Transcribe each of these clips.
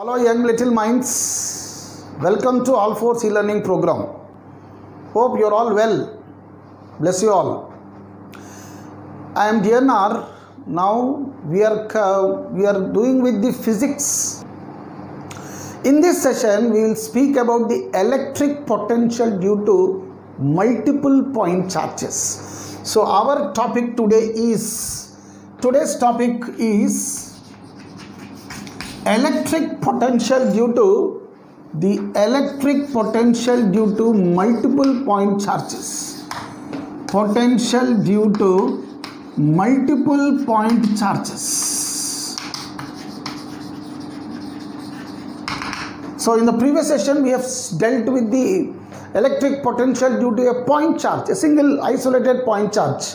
Hello, young little minds. Welcome to Alphores e-learning program. Hope you're all well. Bless you all. I am DNR. Now we are co- we are doing with the physics. In this session, we will speak about the electric potential due to multiple point charges. So our topic today is today's topic is electric potential due to the electric potential due to multiple point charges. Potential due to multiple point charges. So in the previous session we have dealt with the electric potential due to a point charge a single isolated point charge.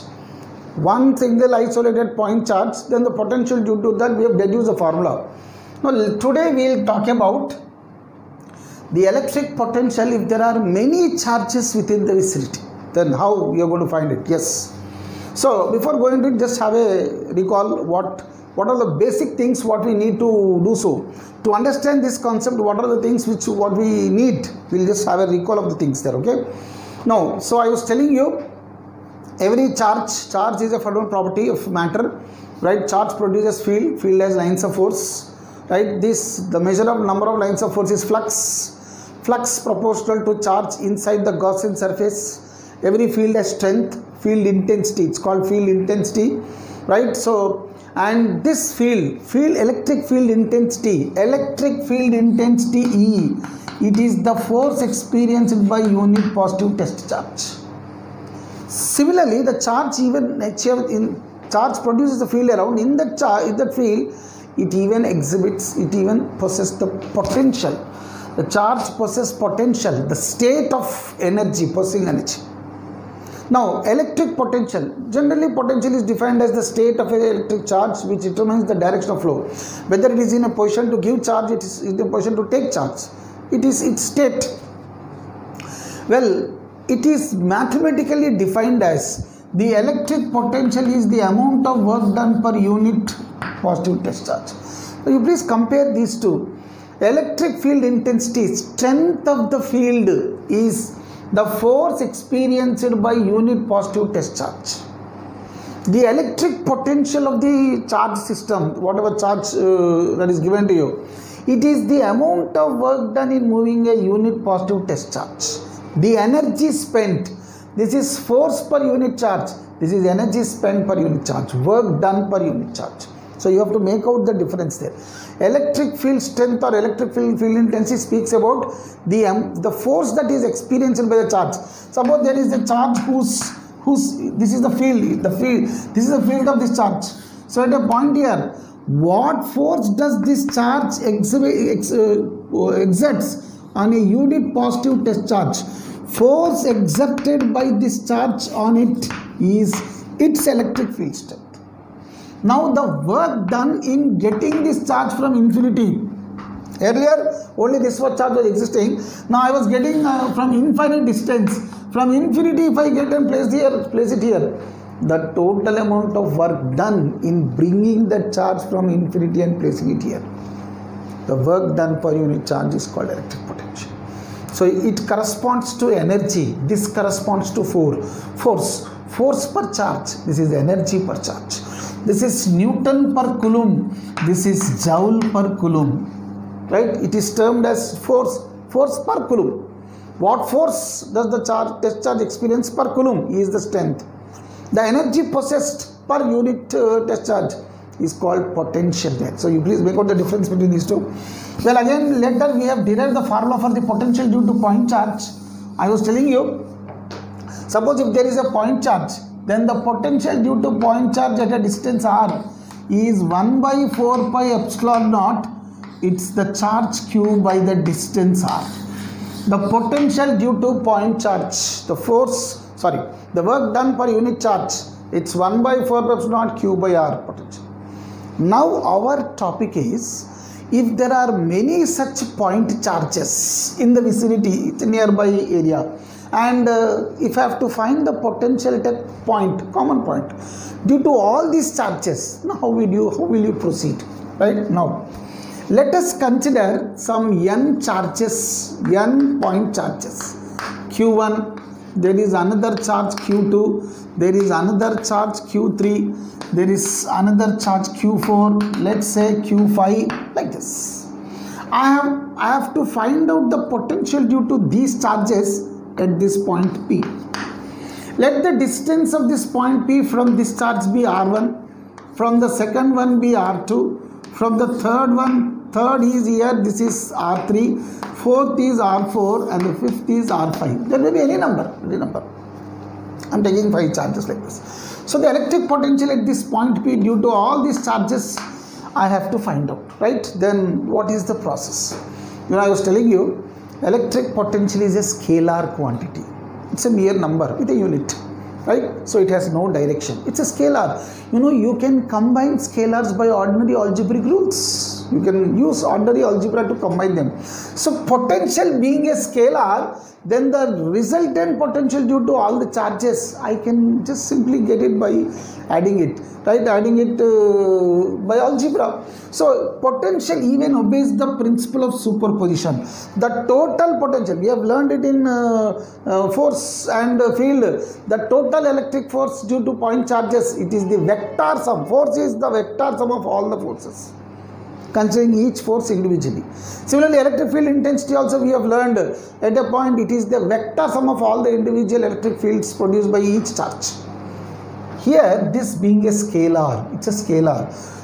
One single isolated point charge then the potential due to that we have deduced the formula now today we will talk about the electric potential if there are many charges within the vicinity then how we are going to find it? Yes. So before going to it just have a recall what what are the basic things what we need to do so. To understand this concept what are the things which what we need we'll just have a recall of the things there okay? Now so i was telling you every charge charge is a fundamental property of matter right? Charge produces field field has lines of force right? This the measure of number of lines of force is flux. Flux proportional to charge inside the gaussian surface. Every field has strength field intensity. It's called field intensity. Right? So and this field field electric field intensity electric field intensity e it is the force experienced by unit positive test charge. Similarly, the charge even in charge produces the field around. In that charge in that field it even exhibits it even possesses the potential. The charge possesses potential the state of energy possessing energy. Now electric potential. Generally potential is defined as the state of an electric charge which determines the direction of flow. Whether it is in a position to give charge it is in a position to take charge. It is its state. Well, it is mathematically defined as the electric potential is the amount of work done per unit positive test charge. So you please compare these two. Electric field intensity, strength of the field is the force experienced by unit positive test charge. The electric potential of the charge system, whatever charge uh, that is given to you, it is the amount of work done in moving a unit positive test charge the energy spent this is force per unit charge. This is energy spent per unit charge. Work done per unit charge. So you have to make out the difference there. Electric field strength or electric field field intensity speaks about the um, the force that is experienced by the charge. Suppose there is a charge whose whose this is the field the field this is the field of this charge. So at a point here what force does this charge uh, exerts on a unit positive test charge force exerted by this charge on it is its electric field strength. Now the work done in getting this charge from infinity. Earlier only this was charge was existing. Now i was getting uh, from infinite distance. From infinity if i get and place here place it here. The total amount of work done in bringing that charge from infinity and placing it here. The work done per unit charge is called electric potential so it corresponds to energy. This corresponds to force force. Force per charge. This is energy per charge. This is newton per coulomb. This is joule per coulomb. Right? It is termed as force. Force per coulomb. What force does the charge test charge experience per coulomb is the strength. The energy possessed per unit uh, test charge is called potential there. So you please make out the difference between these two. Well again later we have derived the formula for the potential due to point charge. I was telling you suppose if there is a point charge then the potential due to point charge at a distance r is 1 by 4 pi epsilon naught. It's the charge q by the distance r. The potential due to point charge the force sorry the work done per unit charge it's 1 by 4 pi epsilon naught q by r potential now our topic is if there are many such point charges in the vicinity nearby area and uh, if I have to find the potential at point common point due to all these charges now how will you how will you proceed right now Let us consider some n charges, n point charges. Q1, there is another charge Q2, there is another charge Q3, there is another charge Q4, let's say Q5, like this. I have, I have to find out the potential due to these charges at this point P. Let the distance of this point P from this charge be R1, from the second one be R2, from the third one, third is here, this is R3, fourth is R4 and the fifth is R5. There may be any number, any number. I am taking five charges like this. So the electric potential at this point P due to all these charges I have to find out, right? Then what is the process? You know, I was telling you, electric potential is a scalar quantity. It's a mere number with a unit, right? So it has no direction. It's a scalar. You know, you can combine scalars by ordinary algebraic rules. You can use ordinary algebra to combine them. So potential being a scalar, then the resultant potential due to all the charges, I can just simply get it by adding it right? Adding it uh, by algebra. So potential even obeys the principle of superposition. The total potential we have learned it in uh, uh, force and field. The total electric force due to point charges it is the vector sum. Force is the vector sum of all the forces considering each force individually. Similarly, electric field intensity also we have learned at a point it is the vector sum of all the individual electric fields produced by each charge. Here, this being a scalar, it's a scalar.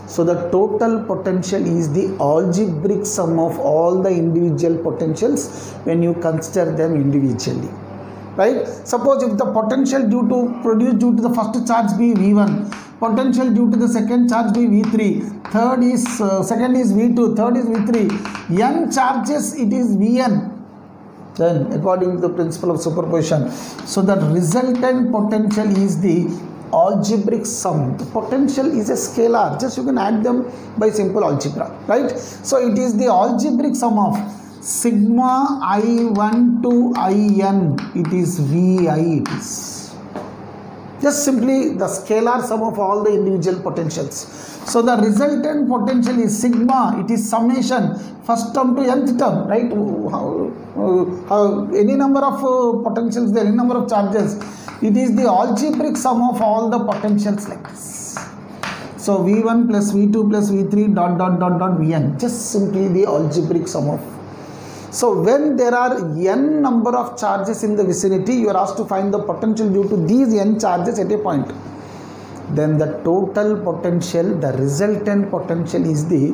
So the total potential is the algebraic sum of all the individual potentials when you consider them individually. Right? Suppose if the potential due to produced due to the first charge be V1, potential due to the second charge be V3, third is uh, second is V2, third is V3, n charges it is Vn then according to the principle of superposition so the resultant potential is the algebraic sum. The potential is a scalar. Just you can add them by simple algebra, right? So it is the algebraic sum of sigma i1 to in. It is vi. It is just simply the scalar sum of all the individual potentials. So the resultant potential is sigma, it is summation, first term to nth term, right? How, how, any number of uh, potentials there, any number of charges it is the algebraic sum of all the potentials like this. So V1 plus V2 plus V3 dot dot dot dot Vn just simply the algebraic sum of. So when there are n number of charges in the vicinity you are asked to find the potential due to these n charges at a point. Then the total potential the resultant potential is the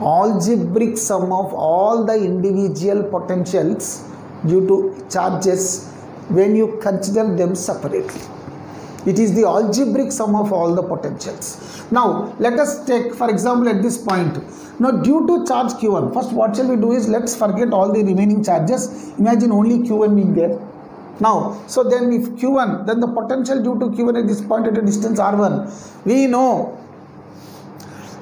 algebraic sum of all the individual potentials due to charges when you consider them separately. It is the algebraic sum of all the potentials. Now, let us take, for example, at this point, now due to charge q1, first what shall we do is, let's forget all the remaining charges. Imagine only q1 being there. Now, so then if q1, then the potential due to q1 at this point at a distance r1, we know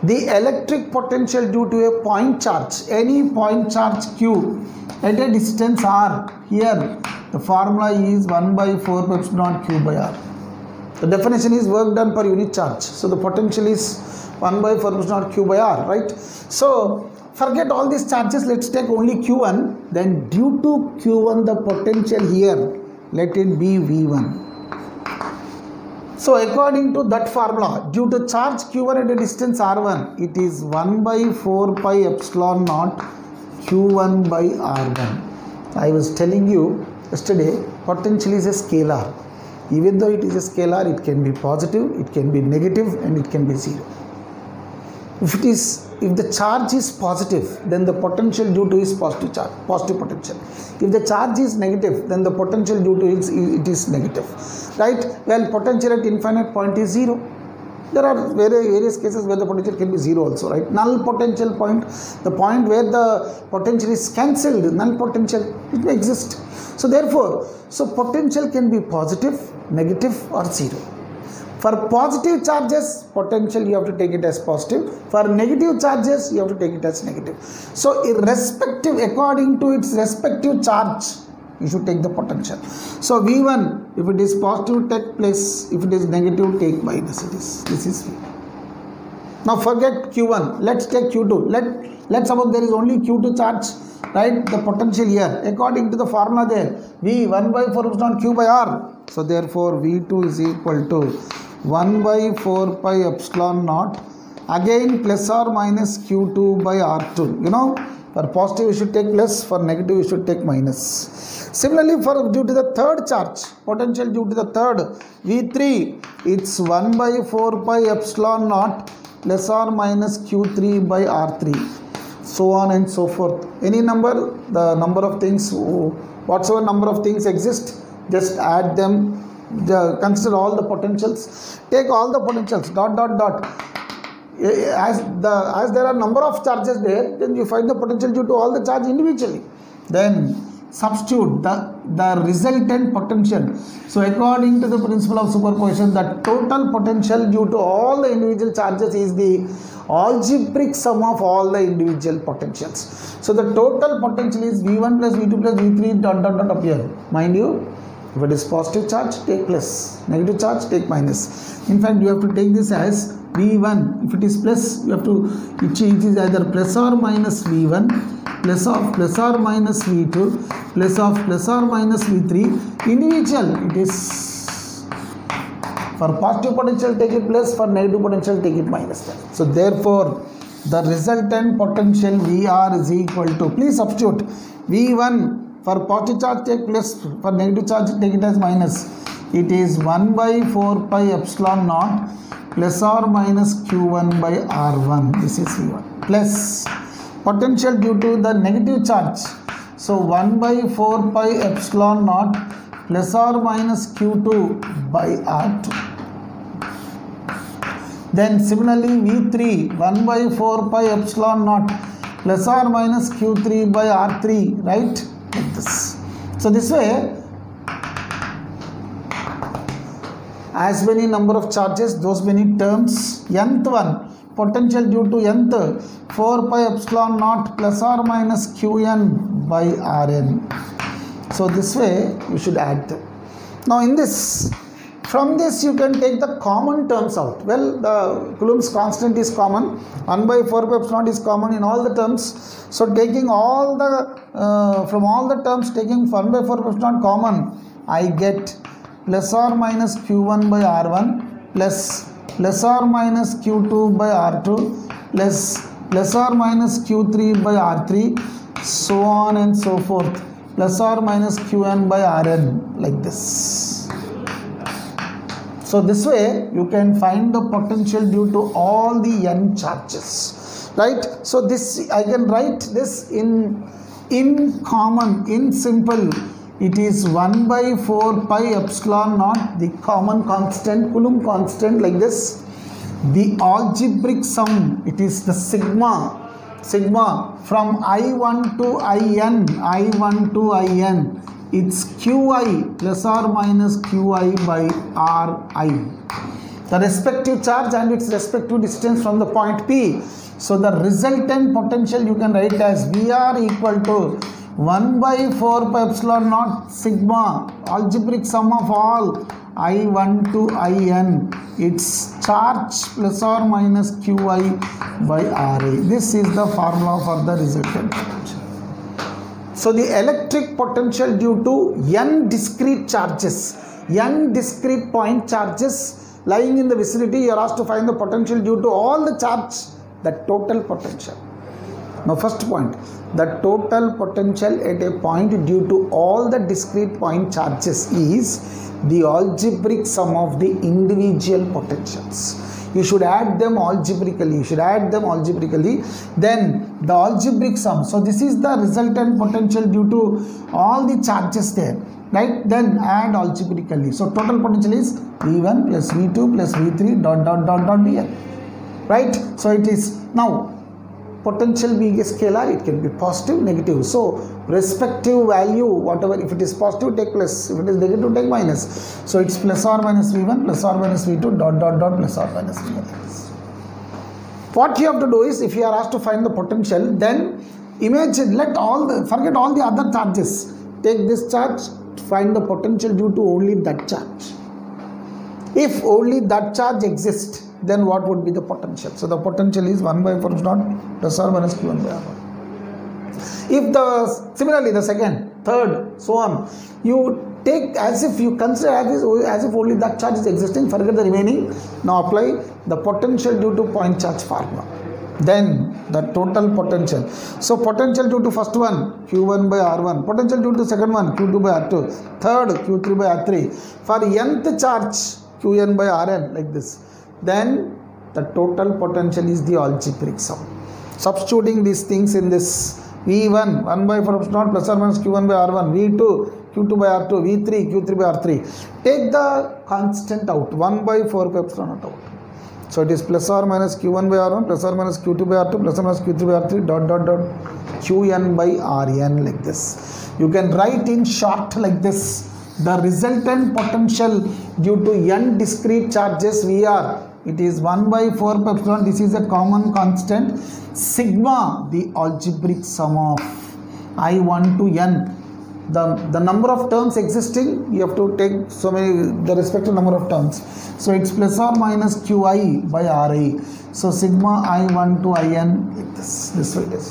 the electric potential due to a point charge, any point charge q at a distance r, here the formula is 1 by 4 epsilon q by r. The definition is work done per unit charge. So the potential is 1 by 4 epsilon q by r, right? So forget all these charges. Let's take only q1. Then due to q1, the potential here, let it be v1. So according to that formula, due to charge q1 at a distance r1, it is 1 by 4 pi epsilon naught q1 by r1. I was telling you yesterday potential is a scalar even though it is a scalar it can be positive it can be negative and it can be zero. If it is if the charge is positive then the potential due to is positive charge positive potential. If the charge is negative then the potential due to it, it is negative. Right? Well potential at infinite point is zero there are various, various cases where the potential can be zero also, right? Null potential point, the point where the potential is cancelled, null potential, it may exist. So therefore, so potential can be positive, negative or zero. For positive charges, potential you have to take it as positive. For negative charges, you have to take it as negative. So irrespective, according to its respective charge, you should take the potential so v1 if it is positive take plus if it is negative take minus. It is this is now forget q1 let's take q2 let let's suppose there is only q2 charge right? The potential here. According to the formula there v 1 by 4 epsilon q by r. So therefore v2 is equal to 1 by 4 pi epsilon naught. Again plus or minus q2 by r2 you know for positive you should take plus for negative you should take minus. Similarly for due to the third charge potential due to the third v3 it's 1 by 4 pi epsilon naught plus or minus q3 by r3 so on and so forth. Any number the number of things whatsoever number of things exist just add them. The, consider all the potentials. Take all the potentials dot dot dot as the as there are number of charges there then you find the potential due to all the charge individually. Then substitute the the resultant potential. So according to the principle of superposition the total potential due to all the individual charges is the algebraic sum of all the individual potentials. So the total potential is v1 plus v2 plus v3 dot dot dot appear mind you if it is positive charge take plus. negative charge take minus. In fact you have to take this as v1 if it is plus you have to it is either plus or minus v1 plus of plus or minus v2 plus of plus or minus v3 individual it is for positive potential take it plus. For negative potential take it minus. So therefore the resultant potential vr is equal to please substitute v1 for positive charge take plus for negative charge take it as minus. It is 1 by 4 pi epsilon naught plus or minus q1 by r1 this is v1 plus. Potential due to the negative charge. So 1 by 4 pi epsilon naught plus or minus q2 by r2 then similarly v3 1 by 4 pi epsilon naught plus or minus q3 by r3 right this. So this way as many number of charges those many terms nth one potential due to nth 4 pi epsilon naught plus or minus qn by rn. So this way you should add. Them now in this from this you can take the common terms out. Well the coulomb's constant is common. 1 by 4 pi epsilon is common in all the terms. So taking all the uh, from all the terms taking 1 by 4 pi epsilon common i get plus or minus q1 by r1 plus plus or minus q2 by r2 plus plus or minus q3 by r3 so on and so forth. Plus or minus qn by rn like this so this way you can find the potential due to all the n charges right? So this i can write this in in common in simple. It is 1 by 4 pi epsilon naught the common constant coulomb constant like this. The algebraic sum it is the sigma sigma from i1 to in i1 to in it's qi plus or minus qi by ri the respective charge and its respective distance from the point p. So the resultant potential you can write as vr equal to 1 by 4 pi epsilon naught sigma algebraic sum of all i1 to in its charge plus or minus qi by ra this is the formula for the resultant potential so the electric potential due to n discrete charges n discrete point charges lying in the vicinity you are asked to find the potential due to all the charge the total potential now first point the total potential at a point due to all the discrete point charges is the algebraic sum of the individual potentials. You should add them algebraically you should add them algebraically then the algebraic sum. So this is the resultant potential due to all the charges there right? Then add algebraically. So total potential is v1 plus v2 plus v3 dot dot dot dot dn right? So it is now potential being a scalar it can be positive negative. So respective value whatever if it is positive take plus. If it is negative take minus. So it's plus or minus v1 plus or minus v2 dot dot dot plus or minus v1 what you have to do is if you are asked to find the potential then imagine let all the forget all the other charges. Take this charge find the potential due to only that charge. If only that charge exists then what would be the potential? So the potential is 1 by 4 not plus or minus q1 by r1. If the similarly the second, third, so on, you take as if you consider as if, as if only that charge is existing, forget the remaining. Now apply the potential due to point charge formula. Then the total potential. So potential due to first one q1 by r1, potential due to second one q2 by r2, third q3 by r3. For nth charge qn by rn like this. Then the total potential is the algebraic sum. Substituting these things in this V1 1 by 4 epsilon plus or minus Q1 by R1 V2 Q2 by R2 V3 Q3 by R3 take the constant out 1 by 4 pi epsilon naught out. So it is plus or minus Q1 by R1 plus or minus Q2 by R2 plus or minus Q3 by R3 dot dot dot Qn by Rn like this. You can write in short like this. The resultant potential due to n discrete charges Vr it is 1 by 4 pi epsilon this is a common constant. Sigma the algebraic sum of i1 to n. The the number of terms existing you have to take so many the respective number of terms. So it's plus or minus qi by ri. So sigma i1 to in this this way it is.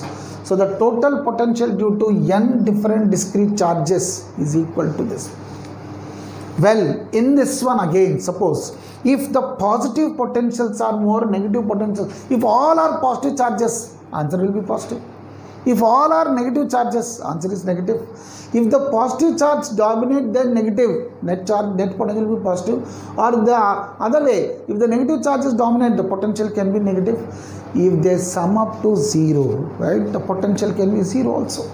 So the total potential due to n different discrete charges is equal to this well in this one again suppose if the positive potentials are more negative potentials if all are positive charges answer will be positive. If all are negative charges answer is negative. If the positive charge dominate then negative. Net charge net potential will be positive. Or the other way if the negative charges dominate the potential can be negative. If they sum up to zero right the potential can be zero also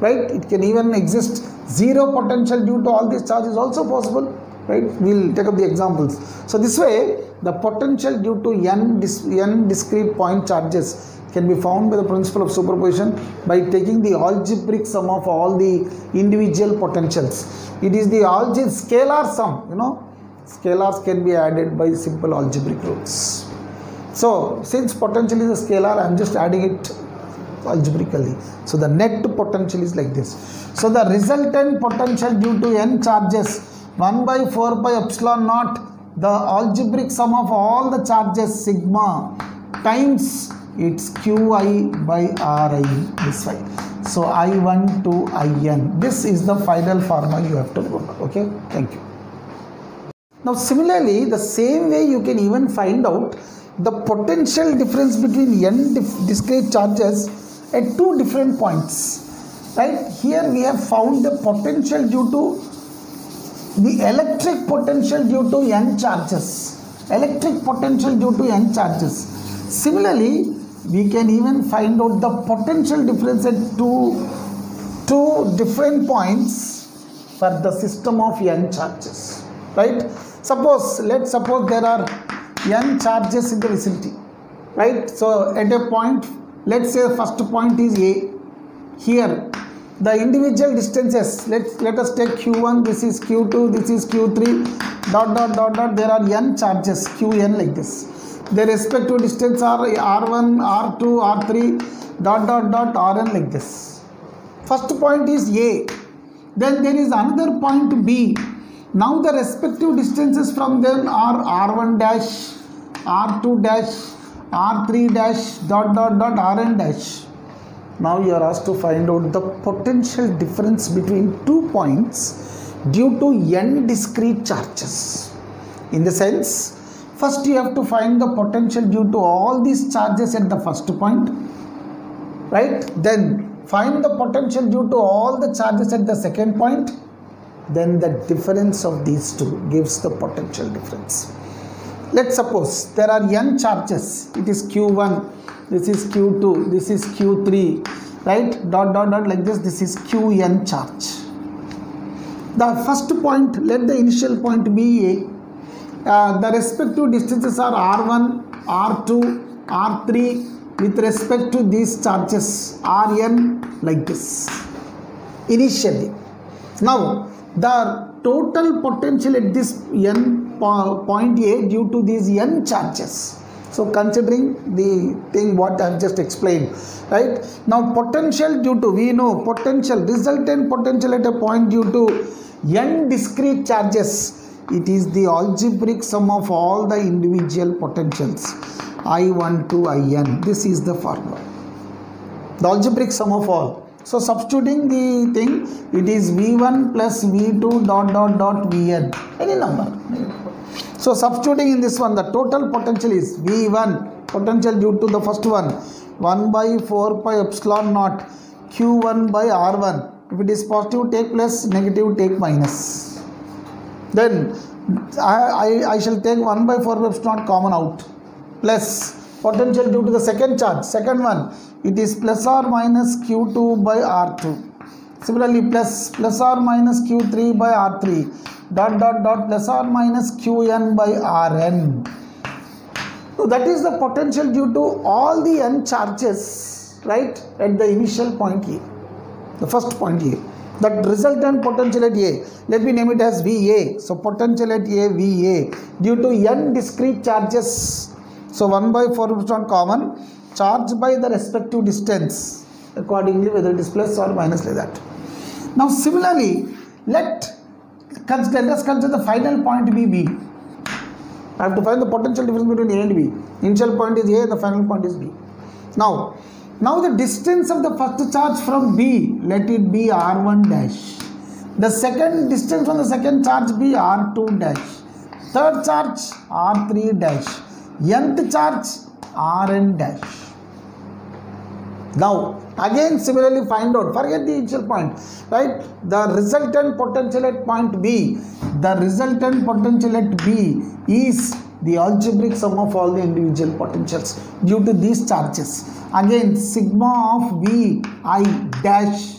right? It can even exist zero potential due to all these charges also possible right? We'll take up the examples. So this way the potential due to n, dis, n discrete point charges can be found by the principle of superposition by taking the algebraic sum of all the individual potentials. It is the algebra scalar sum you know. Scalars can be added by simple algebraic rules so since potential is a scalar i'm just adding it algebraically. So the net potential is like this. So the resultant potential due to n charges 1 by 4 by epsilon naught the algebraic sum of all the charges sigma times its qi by ri this way so i1 to in this is the final formula you have to remember okay? Thank you. Now similarly the same way you can even find out the potential difference between n discrete charges at two different points right? Here we have found the potential due to the electric potential due to n charges. Electric potential due to n charges. Similarly we can even find out the potential difference at two two different points for the system of n charges right? Suppose let's suppose there are n charges in the vicinity right? So at a point let's say first point is a. Here the individual distances. Let let us take q1 this is q2 this is q3 dot dot dot dot there are n charges qn like this. Their respective distance are r1 r2 r3 dot dot dot rn like this. First point is a. Then there is another point b. Now the respective distances from them are r1 dash r2 dash r3 dash dot dot dot rn dash. Now you are asked to find out the potential difference between two points due to n discrete charges. In the sense first you have to find the potential due to all these charges at the first point right? Then find the potential due to all the charges at the second point. Then the difference of these two gives the potential difference let's suppose there are n charges. It is q1 this is q2 this is q3 right? Dot dot dot like this this is qn charge. The first point let the initial point be a. Uh, the respective distances are r1 r2 r3 with respect to these charges. Rn like this. Initially. Now the total potential at this n point a due to these n charges. So considering the thing what i have just explained right? Now potential due to we know potential resultant potential at a point due to n discrete charges. It is the algebraic sum of all the individual potentials. I1 to in this is the formula. The algebraic sum of all so substituting the thing it is v1 plus v2 dot dot dot vn any number. So substituting in this one the total potential is v1 potential due to the first one. 1 by 4 pi epsilon naught. Q1 by r1 if it is positive take plus. Negative take minus. Then I, I, I shall take 1 by 4 epsilon naught common out. Plus potential due to the second charge second one. It is plus or minus q2 by r2 similarly plus plus or minus q3 by r3 dot dot dot plus or minus qn by rn. So that is the potential due to all the n charges right at the initial point here the first point here that resultant potential at A. Let me name it as VA so potential at A VA due to n discrete charges so 1 by 4 is not common charged by the respective distance accordingly whether it is plus or minus like that now similarly let consider let us consider the final point be B I have to find the potential difference between A and B initial point is A the final point is B now now the distance of the first charge from B, let it be R1 dash. The second distance from the second charge be R2 dash. Third charge R3 dash. Nth charge Rn dash. Now again similarly find out, forget the initial point, right? The resultant potential at point B, the resultant potential at B is the algebraic sum of all the individual potentials due to these charges again sigma of v i dash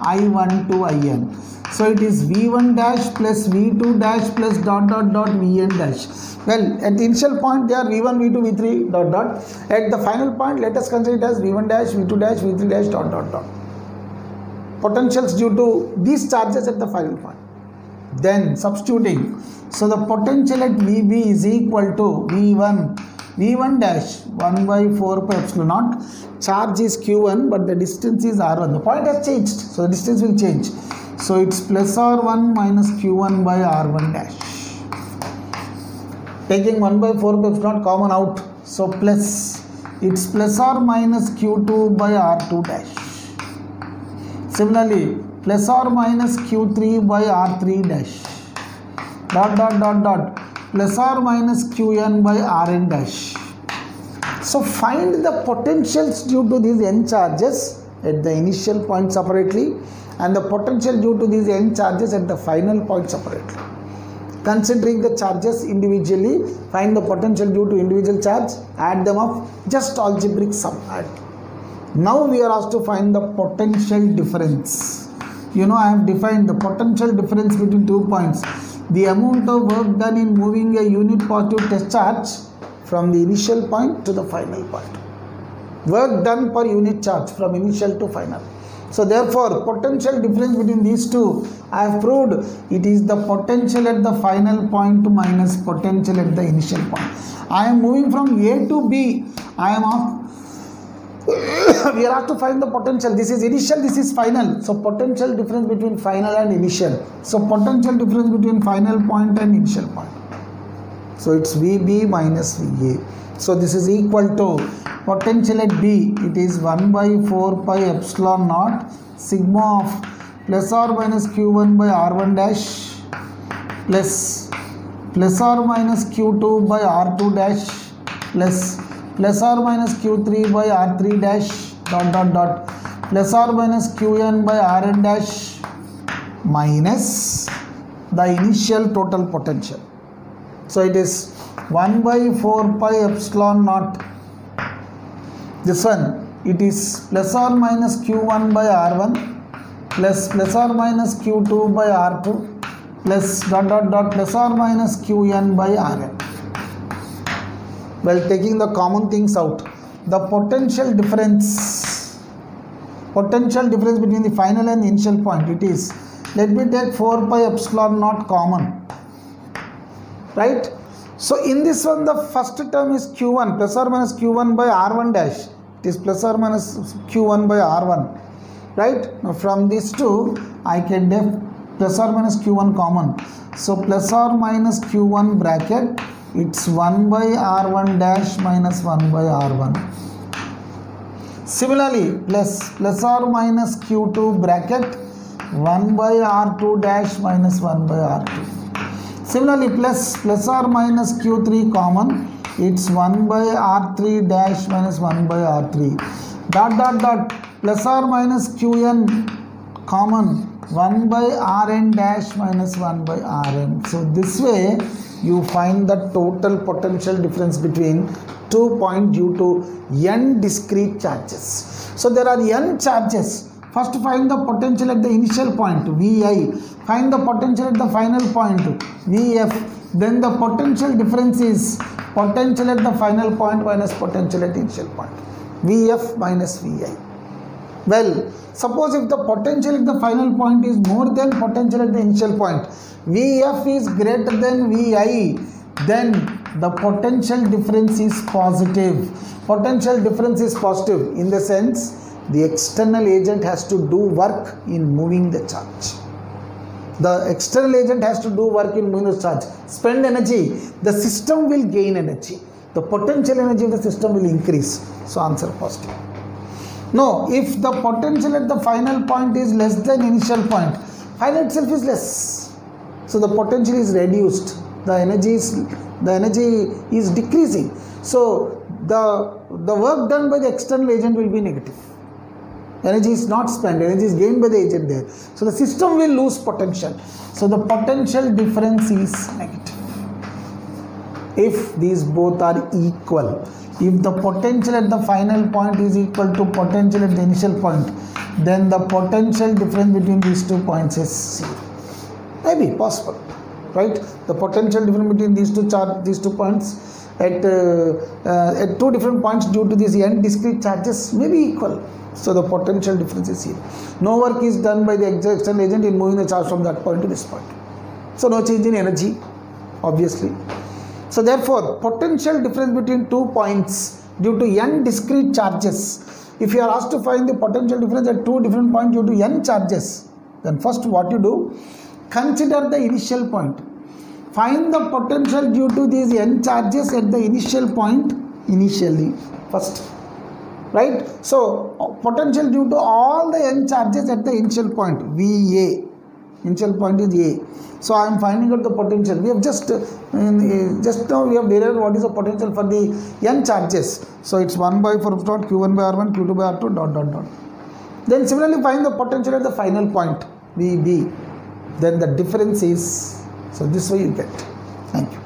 i1 to in so it is v1 dash plus v2 dash plus dot dot dot vn dash. Well at the initial point they are v1 v2 v3 dot dot. At the final point let us consider it as v1 dash v2 dash v3 dash dot dot dot. Potentials due to these charges at the final point. Then substituting. So the potential at vb is equal to v1 v1 dash 1 by 4 pi epsilon naught charge is q1 but the distance is r1 the point has changed so the distance will change. So it's plus r1 minus q1 by r1 dash. Taking 1 by 4 pi epsilon naught common out. So plus it's plus or minus q2 by r2 dash. Similarly plus or minus q3 by r3 dash. Dot dot dot dot plus or minus qn by rn dash. So find the potentials due to these n charges at the initial point separately and the potential due to these n charges at the final point separately. Considering the charges individually find the potential due to individual charge add them up just algebraic sum add. Now we are asked to find the potential difference. You know i have defined the potential difference between two points the amount of work done in moving a unit positive test charge from the initial point to the final point. Work done per unit charge from initial to final. So therefore potential difference between these two i have proved it is the potential at the final point minus potential at the initial point. I am moving from a to b. I am we asked to find the potential. This is initial this is final. So potential difference between final and initial. So potential difference between final point and initial point. So it's vb minus va. So this is equal to potential at b. It is 1 by 4 pi epsilon naught sigma of plus or minus q1 by r1 dash plus plus or minus q2 by r2 dash plus plus or minus q3 by r3 dash dot dot dot. Plus or minus qn by rn dash minus the initial total potential. So it is 1 by 4 pi epsilon naught. This one it is plus or minus q1 by r1 plus plus or minus q2 by r2 plus dot dot dot plus or minus qn by rn well taking the common things out the potential difference potential difference between the final and initial point it is let me take 4 pi epsilon naught common right? So in this one the first term is q1 plus or minus q1 by r1 dash it is plus or minus q1 by r1 right? Now from these two i can def plus or minus q1 common. So plus or minus q1 bracket it's 1 by r1 dash minus 1 by r1 similarly plus plus or minus q2 bracket 1 by r2 dash minus 1 by r2 similarly plus plus or minus q3 common it's 1 by r3 dash minus 1 by r3 dot dot dot plus or minus qn common 1 by rn dash minus 1 by rn. So this way you find the total potential difference between two points due to n discrete charges. So there are n charges. First find the potential at the initial point vi. Find the potential at the final point vf. Then the potential difference is potential at the final point minus potential at initial point vf minus vi well suppose if the potential at the final point is more than potential at the initial point vf is greater than vi then the potential difference is positive. Potential difference is positive in the sense the external agent has to do work in moving the charge. The external agent has to do work in moving the charge. Spend energy the system will gain energy. The potential energy of the system will increase. So answer positive no if the potential at the final point is less than initial point final itself is less. So the potential is reduced. The energy is the energy is decreasing. So the the work done by the external agent will be negative. Energy is not spent. Energy is gained by the agent there. So the system will lose potential. So the potential difference is negative. If these both are equal if the potential at the final point is equal to potential at the initial point then the potential difference between these two points is zero maybe possible right? The potential difference between these two char these two points at uh, uh, at two different points due to these n discrete charges may be equal. So the potential difference is zero no work is done by the external agent in moving the charge from that point to this point. So no change in energy obviously so therefore potential difference between two points due to n discrete charges. If you are asked to find the potential difference at two different points due to n charges then first what you do? Consider the initial point. Find the potential due to these n charges at the initial point initially first right? So potential due to all the n charges at the initial point va initial point is a. So i am finding out the potential. We have just uh, just now we have derived what is the potential for the n charges. So it's 1 by 4 dot q1 by r1 q2 by r2 dot dot dot. Then similarly find the potential at the final point vb then the difference is so this way you get. Thank you